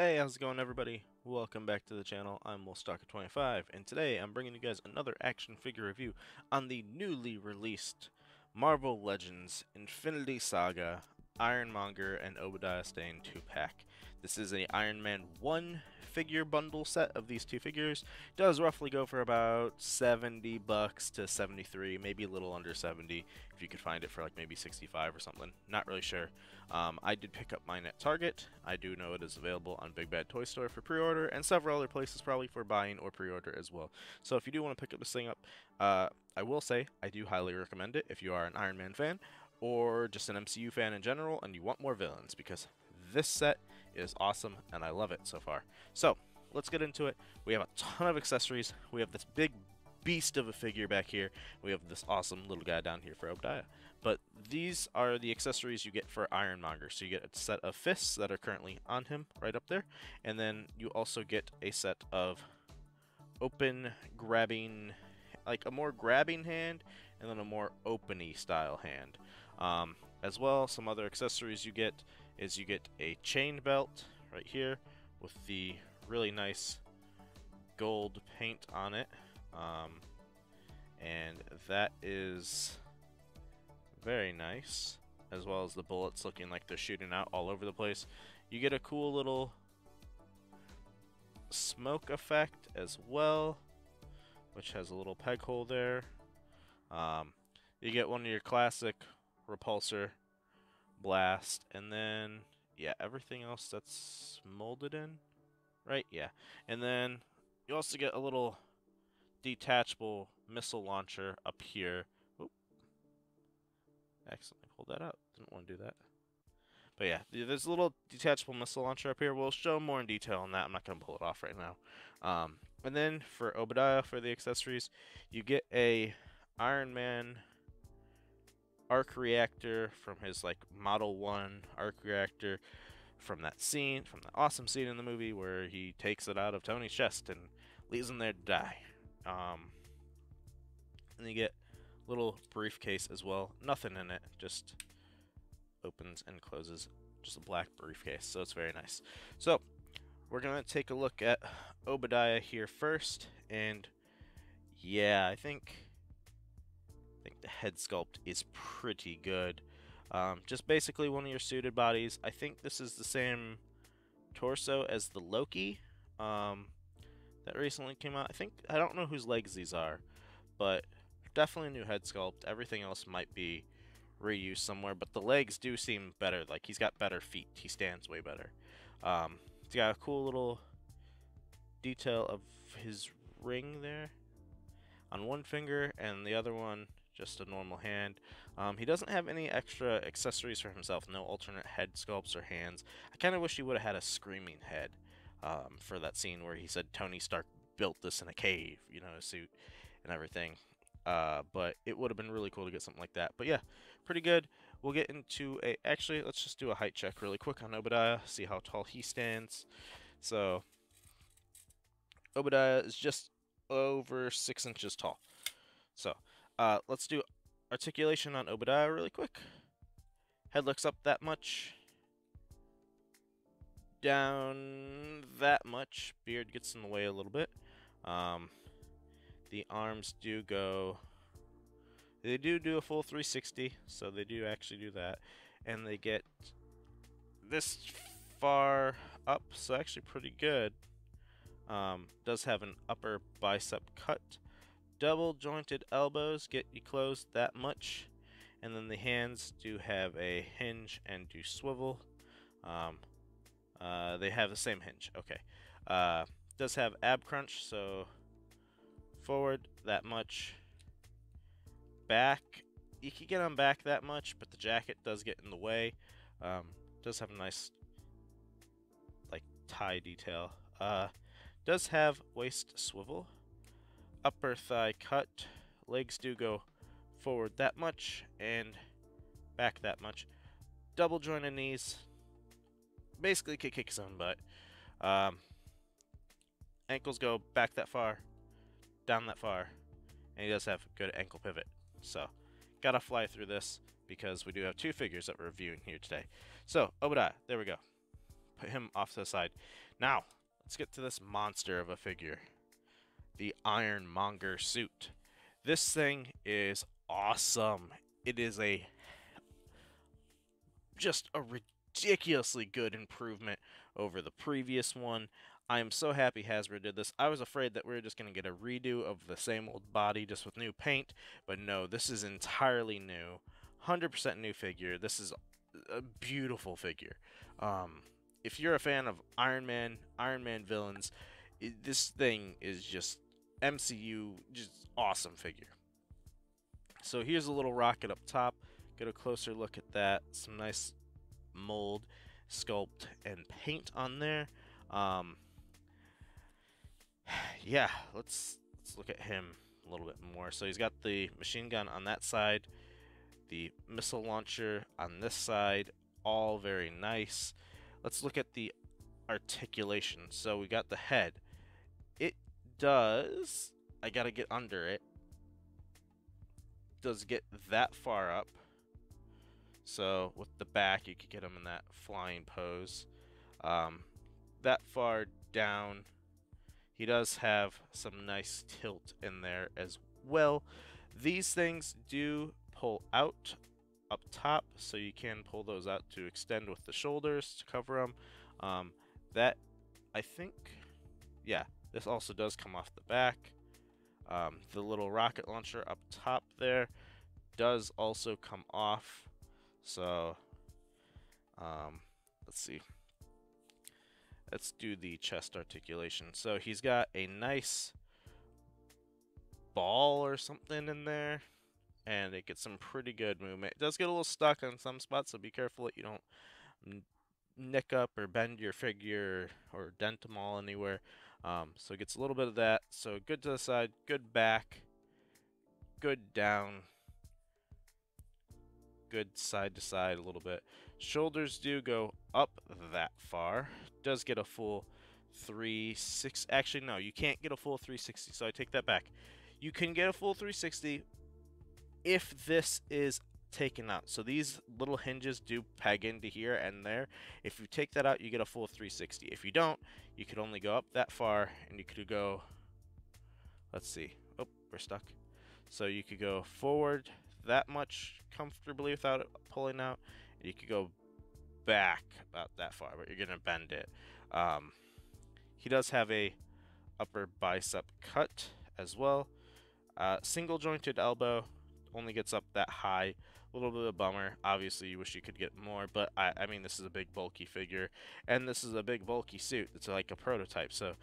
Hey, how's it going everybody? Welcome back to the channel, I'm WolfStalker25, and today I'm bringing you guys another action figure review on the newly released Marvel Legends Infinity Saga Ironmonger and Obadiah Stane 2-pack. This is a Iron Man 1 figure bundle set of these two figures. Does roughly go for about 70 bucks to 73, maybe a little under 70 if you could find it for like maybe 65 or something. Not really sure. Um, I did pick up mine at Target. I do know it is available on Big Bad Toy Store for pre-order and several other places probably for buying or pre-order as well. So if you do want to pick up this thing up, uh, I will say I do highly recommend it if you are an Iron Man fan or just an MCU fan in general and you want more villains because this set is awesome and I love it so far. So let's get into it. We have a ton of accessories. We have this big beast of a figure back here. We have this awesome little guy down here for Obadiah. But these are the accessories you get for Ironmonger. So you get a set of fists that are currently on him right up there. And then you also get a set of open grabbing, like a more grabbing hand and then a more openy style hand. Um, as well, some other accessories you get is you get a chain belt right here with the really nice gold paint on it. Um, and that is very nice, as well as the bullets looking like they're shooting out all over the place. You get a cool little smoke effect as well, which has a little peg hole there. Um, you get one of your classic repulsor blast, and then, yeah, everything else that's molded in, right? Yeah. And then you also get a little detachable missile launcher up here. Oop. Accidentally pulled that out. Didn't want to do that. But yeah, there's a little detachable missile launcher up here. We'll show more in detail on that. I'm not going to pull it off right now. Um, and then for Obadiah, for the accessories, you get a Iron Man arc reactor from his like Model 1 arc reactor from that scene, from the awesome scene in the movie where he takes it out of Tony's chest and leaves him there to die. Um, and you get little briefcase as well. Nothing in it, just opens and closes. Just a black briefcase, so it's very nice. So, we're to take a look at Obadiah here first. And yeah, I think the head sculpt is pretty good. Um, just basically one of your suited bodies. I think this is the same torso as the Loki um, that recently came out. I think I don't know whose legs these are, but definitely a new head sculpt. Everything else might be reused somewhere, but the legs do seem better. Like he's got better feet. He stands way better. Um, he's got a cool little detail of his ring there on one finger, and the other one just a normal hand. Um, he doesn't have any extra accessories for himself, no alternate head sculpts or hands. I kind of wish he would have had a screaming head um, for that scene where he said Tony Stark built this in a cave, you know, suit and everything. Uh, but it would have been really cool to get something like that. But yeah, pretty good. We'll get into a... Actually, let's just do a height check really quick on Obadiah, see how tall he stands. So, Obadiah is just over 6 inches tall. So, uh, let's do articulation on Obadiah really quick. Head looks up that much. Down that much. Beard gets in the way a little bit. Um, the arms do go... They do do a full 360, so they do actually do that. And they get this far up, so actually pretty good. Um, does have an upper bicep cut double jointed elbows get you closed that much and then the hands do have a hinge and do swivel. Um, uh, they have the same hinge okay. Uh, does have ab crunch so forward that much. Back you can get on back that much but the jacket does get in the way. Um, does have a nice like tie detail. Uh, does have waist swivel upper thigh cut. Legs do go forward that much and back that much. Double jointed knees. Basically kick kick his own butt. Um, ankles go back that far, down that far, and he does have good ankle pivot. So, gotta fly through this because we do have two figures that we're reviewing here today. So, Obadiah, there we go. put him off to the side. Now, let's get to this monster of a figure. The Ironmonger suit. This thing is awesome. It is a just a ridiculously good improvement over the previous one. I am so happy Hasbro did this. I was afraid that we were just going to get a redo of the same old body just with new paint, but no, this is entirely new. 100% new figure. This is a beautiful figure. Um, if you're a fan of Iron Man, Iron Man villains, this thing is just MCU, just awesome figure. So here's a little rocket up top. Get a closer look at that. Some nice mold, sculpt, and paint on there. Um, yeah, let's let's look at him a little bit more. So he's got the machine gun on that side, the missile launcher on this side, all very nice. Let's look at the articulation. So we got the head. Does, I gotta get under it, does get that far up. So with the back, you could get him in that flying pose. Um, that far down, he does have some nice tilt in there as well. These things do pull out up top, so you can pull those out to extend with the shoulders to cover them. Um, that, I think, yeah, this also does come off the back. Um, the little rocket launcher up top there does also come off. So, um, let's see. Let's do the chest articulation. So he's got a nice ball or something in there. And it gets some pretty good movement. It does get a little stuck on some spots, so be careful that you don't nick up or bend your figure or dent them all anywhere. Um, so it gets a little bit of that. So good to the side, good back, good down, good side to side a little bit. Shoulders do go up that far. Does get a full 360. Actually, no, you can't get a full 360, so I take that back. You can get a full 360 if this is taken out. So these little hinges do peg into here and there. If you take that out, you get a full 360. If you don't, you could only go up that far, and you could go, let's see, oh, we're stuck. So you could go forward that much comfortably without it pulling out. You could go back about that far, but you're gonna bend it. Um, he does have a upper bicep cut as well. Uh, single jointed elbow only gets up that high. A little bit of a bummer. Obviously, you wish you could get more, but I, I mean, this is a big bulky figure, and this is a big bulky suit. It's like a prototype. So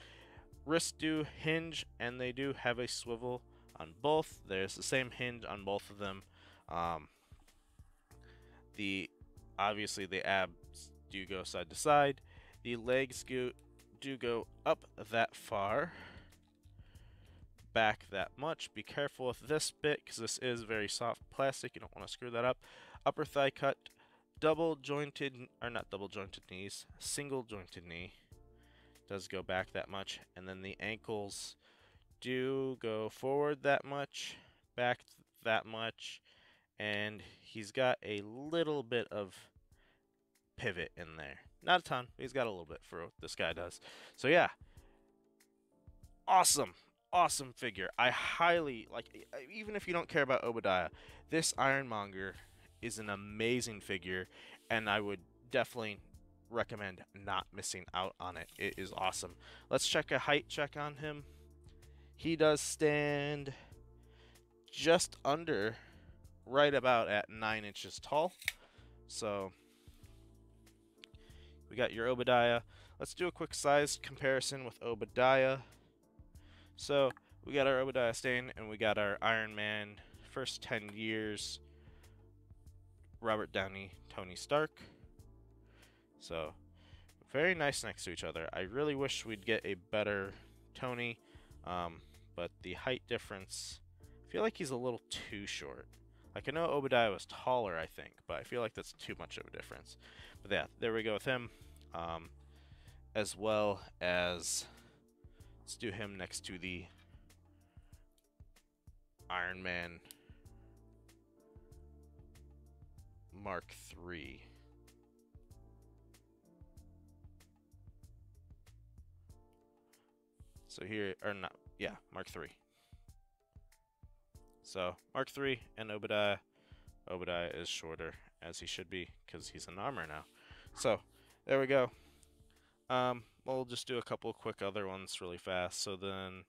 wrists do hinge, and they do have a swivel on both. There's the same hinge on both of them. Um, the obviously the abs do go side to side. The legs go, do go up that far, back that much. Be careful with this bit because this is very soft plastic. You don't want to screw that up. Upper thigh cut, double jointed, or not double jointed knees, single jointed knee. Does go back that much. And then the ankles do go forward that much, back that much, and he's got a little bit of pivot in there. Not a ton, he's got a little bit for what this guy does. So yeah, awesome, awesome figure. I highly like, even if you don't care about Obadiah, this Ironmonger is an amazing figure, and I would definitely recommend not missing out on it. It is awesome. Let's check a height check on him. He does stand just under right about at 9 inches tall. So we got your Obadiah. Let's do a quick size comparison with Obadiah. So we got our Obadiah Stane and we got our Iron Man first 10 years Robert Downey, Tony Stark. So very nice next to each other. I really wish we'd get a better Tony, um, but the height difference, I feel like he's a little too short. Like, I know Obadiah was taller, I think, but I feel like that's too much of a difference. But yeah, there we go with him. Um, as well as, Let's do him next to the Iron Man Mark III. So here, or not, yeah, Mark III. So Mark III and Obadiah. Obadiah is shorter, as he should be, because he's in armor now. So there we go. Um, we'll just do a couple quick other ones really fast. So then,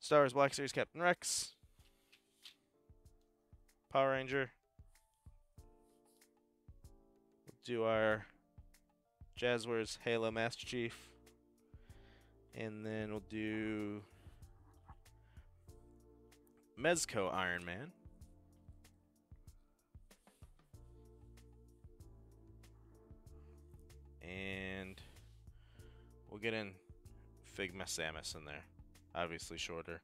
Star Wars Black Series Captain Rex, Power Ranger. We'll do our Jazzwares Halo Master Chief. And then we'll do Mezco Iron Man. Get in Figma Samus in there. Obviously shorter.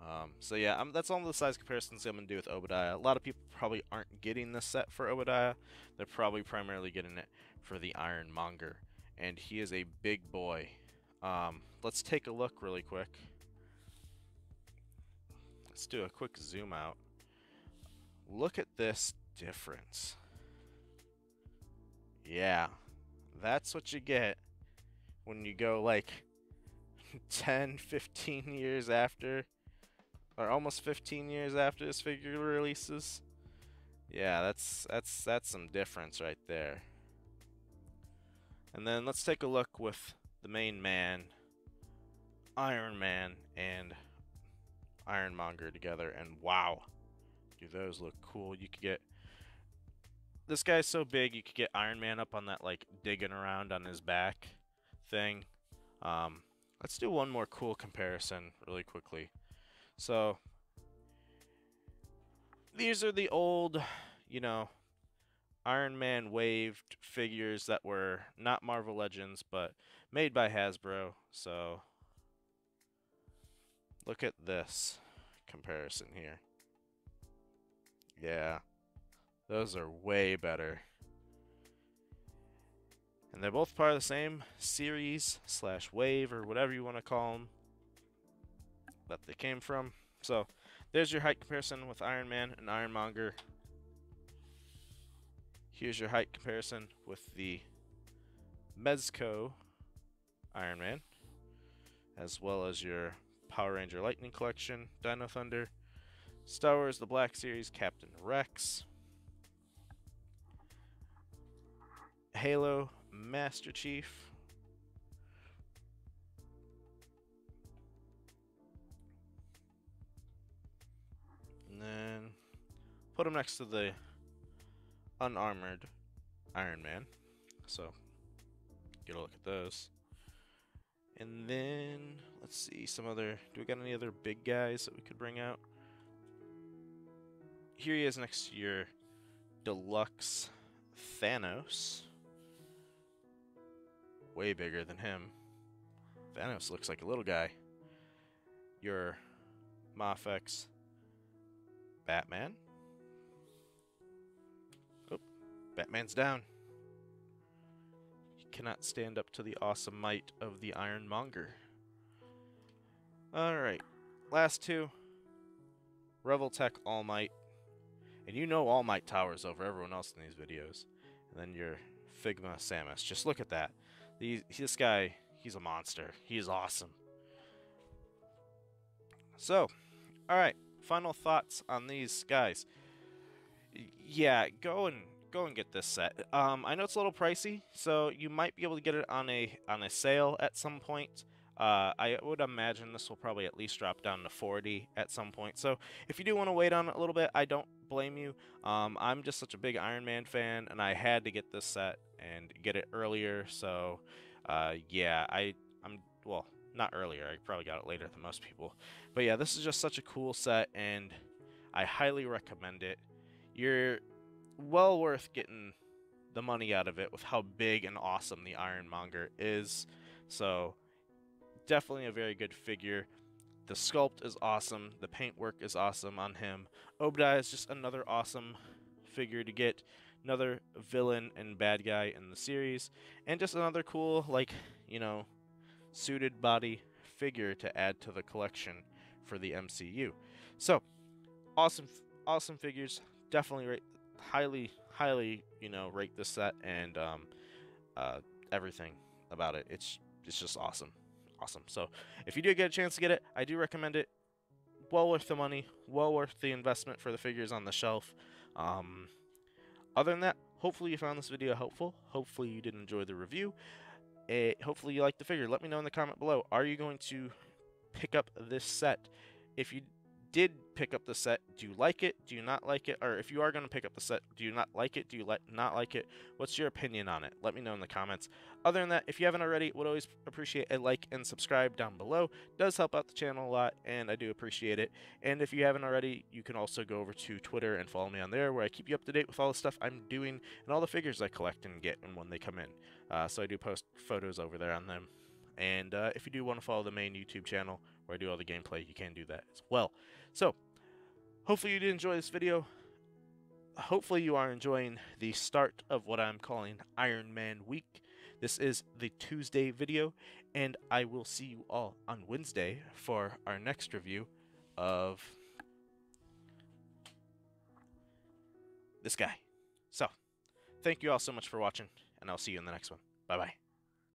Um, so yeah, I'm, that's all the size comparisons I'm going to do with Obadiah. A lot of people probably aren't getting this set for Obadiah. They're probably primarily getting it for the Ironmonger. And he is a big boy. Um, let's take a look really quick. Let's do a quick zoom out. Look at this difference. Yeah, that's what you get when you go like 10, 15 years after, or almost 15 years after this figure releases. Yeah, that's that's that's some difference right there. And then let's take a look with the main man, Iron Man, and Ironmonger together, and wow, do those look cool. You could get this guy's so big, you could get Iron Man up on that like digging around on his back thing. Um, let's do one more cool comparison really quickly. So these are the old, you know, Iron Man waved figures that were not Marvel Legends, but made by Hasbro. So look at this comparison here. Yeah. Those are way better. And they're both part of the same series slash wave or whatever you want to call them that they came from. So there's your height comparison with Iron Man and Ironmonger. Here's your height comparison with the Mezco Iron Man, as well as your Power Ranger Lightning Collection, Dino Thunder, Star Wars The Black Series, Captain Rex, Halo Master Chief. And then put him next to the unarmored Iron Man. So get a look at those. And then let's see some other. Do we got any other big guys that we could bring out? Here he is next to your deluxe Thanos way bigger than him. Thanos looks like a little guy. Your Mafex Batman. Oh, Batman's down. He cannot stand up to the awesome might of the Ironmonger. Alright, last two. Revoltech All Might. And you know All Might towers over everyone else in these videos. And then your Figma Samus. Just look at that. These, this guy, he's a monster. He is awesome. So, all right. Final thoughts on these guys. Yeah, go and go and get this set. Um, I know it's a little pricey, so you might be able to get it on a on a sale at some point. Uh, I would imagine this will probably at least drop down to 40 at some point. So if you do want to wait on it a little bit, I don't blame you. Um, I'm just such a big Iron Man fan, and I had to get this set and get it earlier. So uh, yeah, I I'm well not earlier. I probably got it later than most people. But yeah, this is just such a cool set, and I highly recommend it. You're well worth getting the money out of it with how big and awesome the Ironmonger is. So definitely a very good figure. The sculpt is awesome. The paintwork is awesome on him. Obadiah is just another awesome figure to get. Another villain and bad guy in the series. And just another cool, like, you know, suited body figure to add to the collection for the MCU. So, awesome, awesome figures. Definitely rate, highly, highly, you know, rate this set and um, uh, everything about it. It's it's just awesome, awesome. So if you do get a chance to get it, I do recommend it. Well worth the money, well worth the investment for the figures on the shelf. Um, other than that, hopefully you found this video helpful. Hopefully you did enjoy the review. Hopefully you liked the figure. Let me know in the comment below. Are you going to pick up this set? If you did pick up the set, do you like it? Do you not like it? Or if you are going to pick up the set, do you not like it? Do you like not like it? What's your opinion on it? Let me know in the comments. Other than that, if you haven't already, would always appreciate a like and subscribe down below. does help out the channel a lot, and I do appreciate it. And if you haven't already, you can also go over to Twitter and follow me on there, where I keep you up to date with all the stuff I'm doing and all the figures I collect and get and when they come in. Uh, so I do post photos over there on them. And uh, if you do want to follow the main YouTube channel where I do all the gameplay, you can do that as well. So, hopefully you did enjoy this video. Hopefully you are enjoying the start of what I'm calling Iron Man Week. This is the Tuesday video, and I will see you all on Wednesday for our next review of this guy. So, thank you all so much for watching, and I'll see you in the next one. Bye-bye.